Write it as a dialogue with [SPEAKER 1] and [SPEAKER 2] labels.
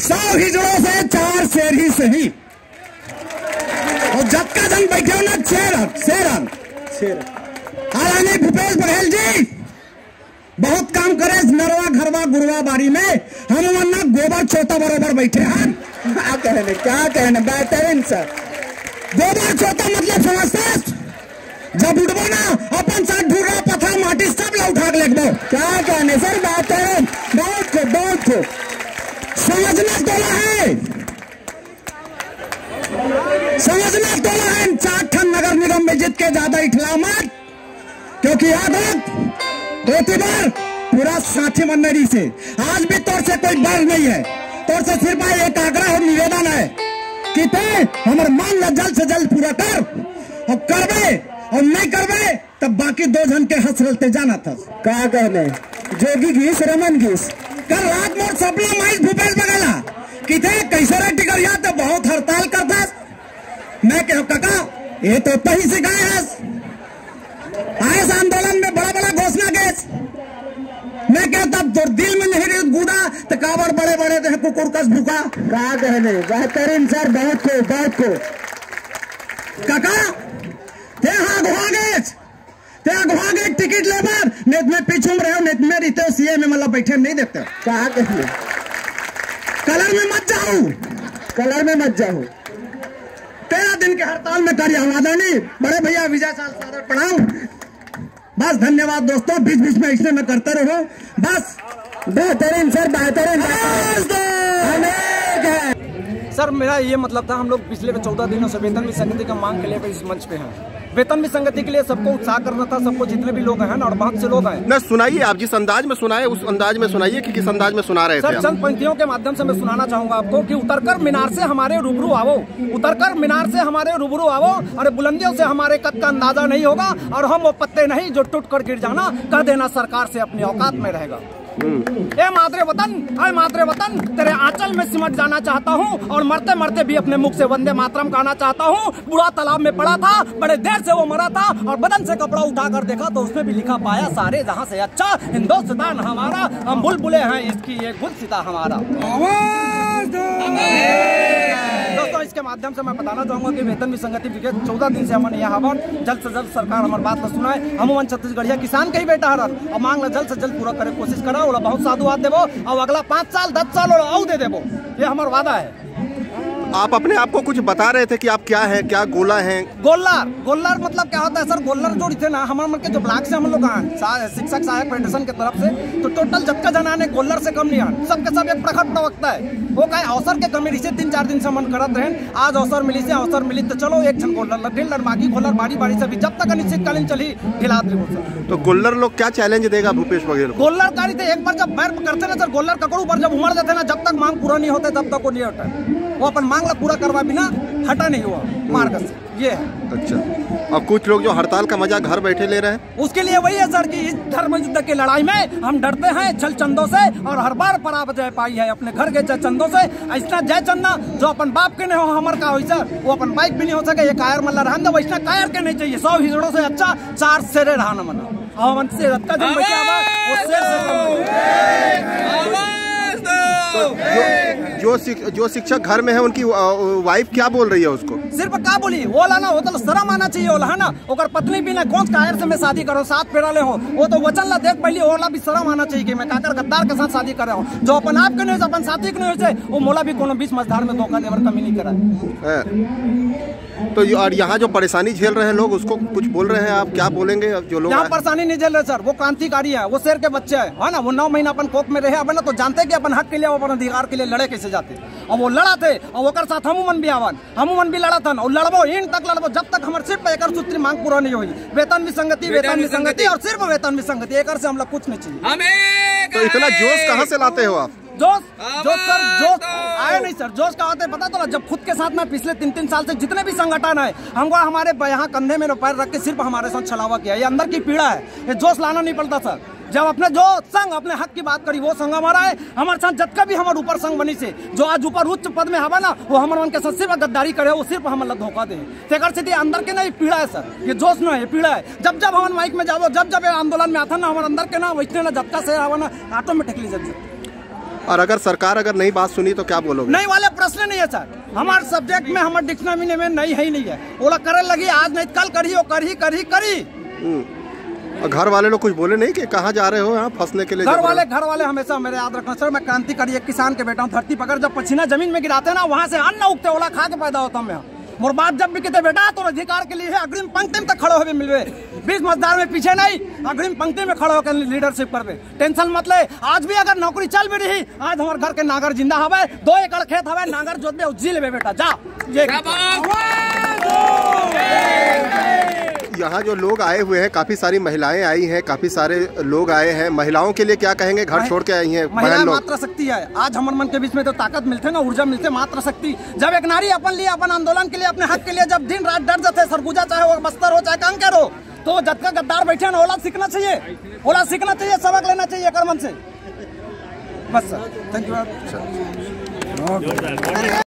[SPEAKER 1] सौ हिजड़ों से चार शेर ही सही। और जब का जन बैठे हो ना शेरन शेरन
[SPEAKER 2] शेर
[SPEAKER 1] आदरणीय भूपेश बघेल जी बहुत काम करे नरवा घरवा गुरवा बारी में। हम वरना गोबर छोटा बरोबर बैठे हैं।
[SPEAKER 2] क्या कहने क्या कहने बेहतरीन सर।
[SPEAKER 1] गोबर छोटा मतलब समझते जब उठबो ना अपन साथ ढूंढा पत्थर माटी सब ला उठा के लेबो
[SPEAKER 2] क्या कहने सर बेहतरीन। बहुत खूब बहुत खूब
[SPEAKER 1] समझना तोला है। समझना तोला है ठन नगर निगम में जीत के ज़्यादा इठला मत, क्योंकि याद रख बार पूरा साथी मंडली से। आज भी तौर से कोई डर नहीं है। तौर से सिर्फ़ एक आग्रह और निवेदन है कि ते हमारे मान ला जल्द से जल्द पूरा कर, और करबे, और नहीं करबे, तब बाकी दो जन के हंस रलते जाना था।
[SPEAKER 2] क्या कहने? जोगी घीस, रमन घीस?
[SPEAKER 1] कल रात मोर सपना माइस भूपेश बगला कि थे कैसे रे टिकर या तो बहुत हड़ताल करता मैं कह काका ये तो तही सिखाए है आए इस आंदोलन में बड़ा बड़ा घोषणा गैस मैं कहता तो दिल में नहीं गुदा तो काबर बड़े बड़े थे कुकुर कस भूखा।
[SPEAKER 2] क्या कहने बेहतरीन सर बहुत खूब बहुत खूब
[SPEAKER 1] काका ते हाँ घुआ गए। ते घुआ गए टिकट लेबर नेत में पीछू में रहे नेत में रहते हो सीए में मतलब बैठे नहीं
[SPEAKER 2] देखते. कहने
[SPEAKER 1] कलर में मत जाओ.
[SPEAKER 2] कलर में मत जाओ.
[SPEAKER 1] तेरह दिन के हड़ताल में कार्य आदरणी बड़े भैया विजय साल सादर प्रणाम. बस धन्यवाद दोस्तों. बीच बीच में इसलिए मैं करते रहो. बस
[SPEAKER 2] बेहतरीन, सर, बेहतरीन. है.
[SPEAKER 3] सर, मेरा ये मतलब था, हम लोग पिछले चौदह दिनों से वेतन विसंगति का मांग के लिए इस मंच पे हैं। वेतन विसंगति के लिए सबको उत्साह करना था सबको जितने भी लोग हैं ना और बहुत से लोग हैं।
[SPEAKER 4] न सुनाइए आप जिस अंदाज में सुनाए उस अंदाज में सुनाइए कि किस अंदाज में सुना रहे थे
[SPEAKER 3] सर चंद पंक्तियों के माध्यम से मैं सुनाना चाहूँगा आपको कि उतरकर मीनार से हमारे रूबरू आवो उतरकर मीनार से हमारे रूबरू आवो और बुलंदियों से हमारे कद का अंदाज़ा नहीं होगा और हम वो पत्ते नहीं जो टूट कर गिर जाना कह देना सरकार से अपनी औकात में रहेगा। ए मातरे वतन अरे मातरे वतन तेरे आंचल में सिमट जाना चाहता हूँ और मरते मरते भी अपने मुख से वंदे मातरम गाना चाहता हूँ। बुरा तालाब में पड़ा था बड़े देर से वो मरा था और बदन से कपड़ा उठा कर देखा तो उसमें भी लिखा पाया सारे जहाँ से अच्छा हिंदुस्तान हमारा हम बुलबुले हैं इसकी ये गुलसिता हमारा। दोस्तों, इसके माध्यम से मैं बताना चाहूँगा कि वेतन विसंगति विगत चौदह दिन से हमने यहाँ पर जल्द से जल्द सरकार हमारे बात न सुनाए। हम वन छत्तीसगढ़िया किसान के ही बेटा हर और मांग ला, जल्द से जल्द पूरा करे, कोशिश करा और बहुत साधुवाद देवो और अगला पाँच साल, दस साल और दे देवो ये हमारा वादा है।
[SPEAKER 4] आप अपने आप को कुछ बता रहे थे कि आप क्या हैं क्या गोला हैं?
[SPEAKER 3] गोल्लर। गोल्लर मतलब क्या होता है सर? गोल्लर जो थे ना हमारे मन के जो ब्लॉक से हम लोग आए। शिक्षक सहायक फेडरेशन की तरफ़ से तो टोटल जबका जनाने गोल्लर से कम नहीं आए सबके सब एक प्रखर प्रवक्ता है। वो कहे अवसर के कमी से तीन चार दिन से मन करत रहे आज अवसर मिली से अवसर मिली तो चलो एक छन गोल्लर ढिल्लर बाकी गोल्लर बारी बारी से भी जब तक अनिश्चितकालीन चली ढिला दी
[SPEAKER 4] तो गोल्लर लोग क्या चैलेंज देगा भूपेश बघेल
[SPEAKER 3] गोल्लर कारी थे एक बार जब बैर करते ना सर गोल्लर ककड़ू पर जब उमड़ जाते ना जब तक मांग पूरा नहीं होता तब तक वो नहीं हटा वो अपन मांग ला पूरा करवा बिना हटा नहीं हुआ मार्ग से ये है।
[SPEAKER 4] अच्छा। और कुछ लोग जो हड़ताल का मज़ा घर बैठे ले रहे हैं?
[SPEAKER 3] उसके लिए वही है सर कि इस धर्म युद्ध की लड़ाई में हम डरते हैं छल चंदों से और हर बार पराजय पाई है अपने घर के जय चंदों से। ऐसा जय चंदा जो अपन बाप के नहीं हो हमर का हो सर वो अपन बाइक भी नहीं हो सके ये कायर मल्ला रहन दो वैसा कायर के नहीं चाहिए। सौ हिजड़ों से अच्छा चार शेरे रहना मना। और से रत्ता जन बचा
[SPEAKER 4] जो जो, शिक, जो शिक्षक घर में है उनकी वाइफ क्या बोल रही है उसको?
[SPEAKER 3] सिर्फ़ का बोली वो लाना हो तो शर्म आना चाहिए ओला है ना ओकर पत्नी भी ना कौन कायर से मैं शादी करो? साथ फेरा ले हो। वो तो वचन ला देख पहले ओला भी शर्म आना चाहिए कि मैं काकर गद्दार के साथ शादी कर रहा हूँ। जो अपन आप के नहीं अपन साथी के नहीं हो वो मोला भी कोनो बीच मझधार में धोखा देवर कमी नहीं करा।
[SPEAKER 4] तो और यहाँ जो परेशानी झेल रहे हैं लोग उसको कुछ बोल रहे हैं आप? क्या बोलेंगे जो लोग
[SPEAKER 3] यहाँ परेशानी नहीं झेल रहे सर। वो क्रांतिकारी है वो शेर के बच्चे है। है ना वो नौ महीना अपन कोप में रहे अपन तो जानते हैं कि अपन हक के लिए अपन अधिकार के लिए लड़े कैसे जाते? और वो लड़ा थे और ओकर साथ हम मन भी आवन हम मन भी लड़ा था और लड़बो इन तक लड़बो। जब तक हमारे सिर्फ़ एक सूत्री मांग पूरा नहीं हुई। वेतन विसंगति वेतन विसंगति और सिर्फ़ वेतन विसंगति एक से हम लोग कुछ नहीं चाहिए।
[SPEAKER 4] तो इतना जोश कहाँ से लाते हो आप?
[SPEAKER 3] जोश? जोश सर जोश। आए नहीं सर जोश का होता पता तो जब खुद के साथ में पिछले तीन तीन साल से जितने भी संगठन है हमको हमारे यहाँ कंधे में पैर रख के सिर्फ़ हमारे साथ छलावा किया ये अंदर की पीड़ा है। ये जोश लाना नहीं पड़ता सर। जब अपने जो संघ अपने हक की बात करी वो संघ हमारा है। हमारे साथ जब का भी हमारे ऊपर संघ बनी से जो आज ऊपर उच्च पद में हवा ना वो हमारे मन के साथ सिर्फ़ गद्दारी करे वो सिर्फ़ हमारे धोखा दे। तेकर से अंदर के ना ये पीड़ा है सर। ये जोश ना है पीड़ा है। जब जब हमारे माइक में जाओ जब जब ये आंदोलन में आता ना हमारे अंदर के ना वैसे ना झटका से हवा ना ऑटोमेटिकली जब
[SPEAKER 4] और अगर सरकार अगर नहीं बात सुनी तो क्या बोलोगे?
[SPEAKER 3] नहीं वाले प्रश्न नहीं है सर। हमारे सब्जेक्ट में हमारे डिक्शनरी में नहीं है ही नहीं है। बोला करे लगी आज नहीं कल करी वो करी करी करी।
[SPEAKER 4] और घर वाले लोग कुछ बोले नहीं कि कहाँ जा रहे हो यहाँ फंसने के लिए
[SPEAKER 3] घर वाले घर वाले हमेशा मेरे याद रखना सर मैं क्रांतिकारी एक किसान के बेटा हूँ धरती पकड़ जब पसीना ज़मीन में गिराते हैं ना वहाँ से अन्न उगते ओला खा के पैदा होता हूँ मैं। मोर बात जब भी कहते बेटा तो अधिकार के लिए अग्रिम पंक्ति में तक खड़े होके मिलवे। बीस मतदार में पीछे नहीं अग्रिम पंक्ति में खड़े होकर लीडरशिप करवे। टेंशन मत ले आज भी अगर नौकरी चल भी रही आज हमारे घर के नागर ज़िंदा हवे दो एकड़ खेत हवे नागर जोत दे जी लेवे बेटा जा। ये
[SPEAKER 4] यहाँ जो लोग आए हुए हैं काफ़ी सारी महिलाएँ आई हैं काफ़ी सारे लोग आए हैं। महिलाओं के लिए क्या कहेंगे? घर छोड़ के आई हैं
[SPEAKER 3] महिला मात्र शक्ति है। आज हमारे मन के बीच में तो ताकत मिलते ना ऊर्जा मिलते मात्र शक्ति। जब एक नारी अपन लिए अपन आंदोलन के लिए अपने हक के लिए जब दिन रात डर जाते सरगुजा चाहे वो बस्तर हो चाहे कंकर हो तो जब का गद्दार बैठे ना ओला सीखना चाहिए। ओला सीखना चाहिए सबक लेना चाहिए कर्मन से। बस सर थैंक यू